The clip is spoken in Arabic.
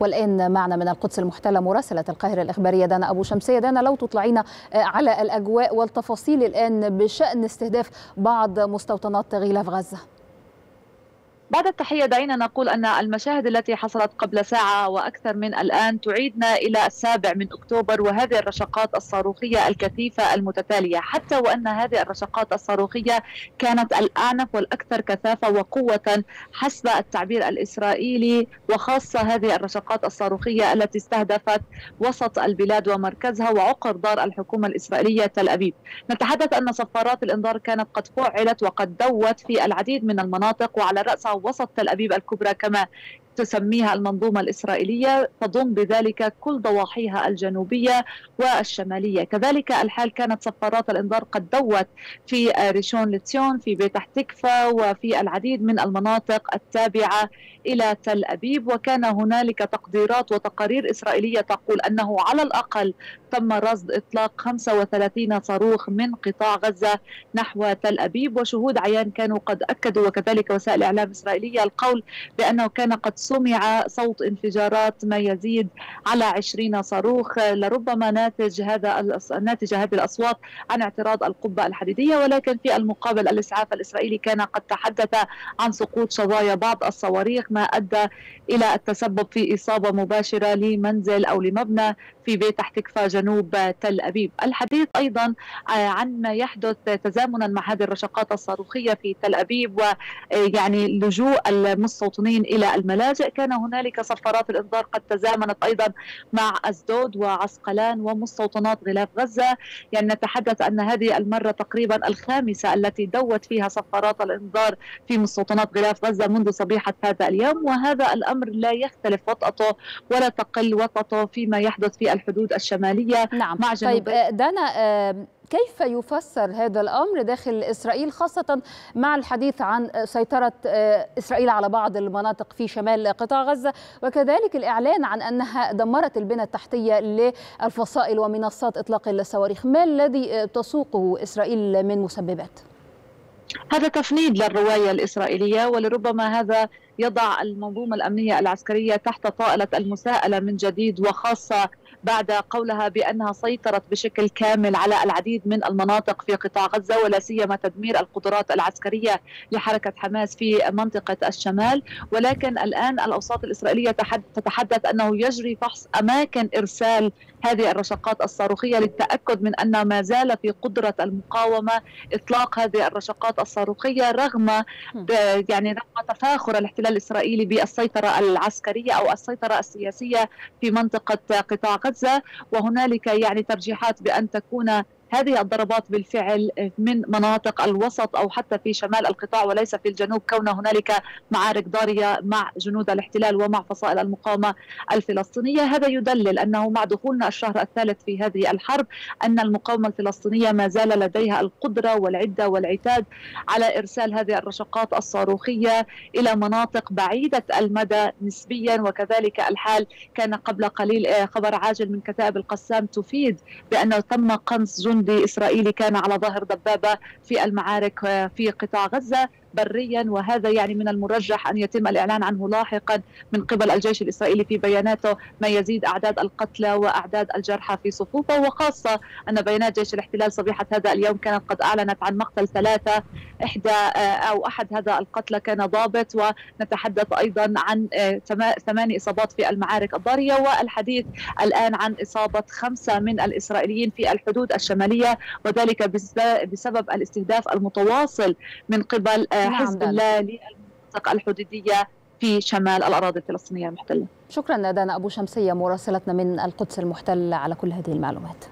والآن معنا من القدس المحتلة مراسلة القاهرة الإخبارية دانا أبو شمسية. دانا لو تطلعينا على الأجواء والتفاصيل الآن بشأن استهداف بعض مستوطنات غلاف غزة. بعد التحية دعينا نقول أن المشاهد التي حصلت قبل ساعة وأكثر من الآن تعيدنا إلى السابع من أكتوبر وهذه الرشقات الصاروخية الكثيفة المتتالية. حتى وأن هذه الرشقات الصاروخية كانت الأعنف والأكثر كثافة وقوة حسب التعبير الإسرائيلي وخاصة هذه الرشقات الصاروخية التي استهدفت وسط البلاد ومركزها وعقر دار الحكومة الإسرائيلية تل أبيب. نتحدث أن صفارات الإنذار كانت قد فعلت وقد دوت في العديد من المناطق وعلى رأسها وسط تل أبيب الكبرى كما تسميها المنظومة الإسرائيلية تضم بذلك كل ضواحيها الجنوبية والشمالية. كذلك الحال كانت صفارات الإنذار قد دوت في ريشون لتسيون في بيت تكفى وفي العديد من المناطق التابعة إلى تل أبيب. وكان هنالك تقديرات وتقارير إسرائيلية تقول أنه على الأقل تم رصد إطلاق 35 صاروخ من قطاع غزة نحو تل أبيب. وشهود عيان كانوا قد أكدوا وكذلك وسائل إعلام إسرائيلية القول بأنه كان قد سمع صوت انفجارات ما يزيد على 20 صاروخ. لربما ناتج هذا ناتج هذه الأصوات عن اعتراض القبة الحديدية ولكن في المقابل الإسعاف الإسرائيلي كان قد تحدث عن سقوط شظايا بعض الصواريخ ما أدى إلى التسبب في إصابة مباشرة لمنزل أو لمبنى في بيت تكفى جنوب تل أبيب. الحديث أيضا عن ما يحدث تزامنا مع هذه الرشقات الصاروخية في تل أبيب ويعني لجوء المستوطنين إلى الملاجئ كان هنالك صفارات الإنذار قد تزامنت أيضا مع أزدود وعسقلان ومستوطنات غلاف غزة يعني نتحدث أن هذه المرة تقريبا الخامسة التي دوت فيها صفارات الإنذار في مستوطنات غلاف غزة منذ صبيحة هذا اليوم وهذا الأمر لا يختلف وطأته ولا تقل وطأته فيما يحدث في الحدود الشمالية نعم. مع جنوب طيب دانا كيف يفسر هذا الأمر داخل إسرائيل خاصة مع الحديث عن سيطرة إسرائيل على بعض المناطق في شمال قطاع غزة؟ وكذلك الإعلان عن أنها دمرت البنى التحتية للفصائل ومنصات إطلاق الصواريخ. ما الذي تسوقه إسرائيل من مسببات؟ هذا تفنيد للرواية الإسرائيلية ولربما هذا يضع المنظومة الأمنية العسكرية تحت طائلة المساءلة من جديد وخاصة بعد قولها بأنها سيطرت بشكل كامل على العديد من المناطق في قطاع غزة ولا سيما تدمير القدرات العسكرية لحركة حماس في منطقة الشمال. ولكن الآن الأوساط الإسرائيلية تتحدث أنه يجري فحص أماكن إرسال هذه الرشقات الصاروخية للتأكد من أن ما زال في قدرة المقاومة إطلاق هذه الرشقات الصاروخية رغم يعني رغم تفاخر الاحتلال الإسرائيلي بالسيطرة العسكرية أو السيطرة السياسية في منطقة قطاع غزة وهنالك يعني ترجيحات بأن تكون هذه الضربات بالفعل من مناطق الوسط أو حتى في شمال القطاع وليس في الجنوب كون هنالك معارك ضارية مع جنود الاحتلال ومع فصائل المقاومة الفلسطينية، هذا يدلل أنه مع دخولنا الشهر الثالث في هذه الحرب أن المقاومة الفلسطينية ما زال لديها القدرة والعدة والعتاد على إرسال هذه الرشقات الصاروخية إلى مناطق بعيدة المدى نسبيا. وكذلك الحال كان قبل قليل خبر عاجل من كتائب القسام تفيد بانه تم قنص جند جندي إسرائيلي كان على ظهر دبابة في المعارك في قطاع غزة. بريا وهذا يعني من المرجح أن يتم الإعلان عنه لاحقا من قبل الجيش الإسرائيلي في بياناته ما يزيد أعداد القتلى وأعداد الجرحى في صفوفه وخاصة أن بيانات جيش الاحتلال صبيحة هذا اليوم كانت قد أعلنت عن مقتل ثلاثة إحدى أو أحد هذا القتلى كان ضابط ونتحدث أيضا عن ثماني إصابات في المعارك الضارية والحديث الآن عن إصابة خمسة من الإسرائيليين في الحدود الشمالية وذلك بسبب الاستهداف المتواصل من قبل حزب الله للمنطقة الحدودية في شمال الأراضي الفلسطينية المحتلة. شكرا دانا أبو شمسية مراسلتنا من القدس المحتلة على كل هذه المعلومات.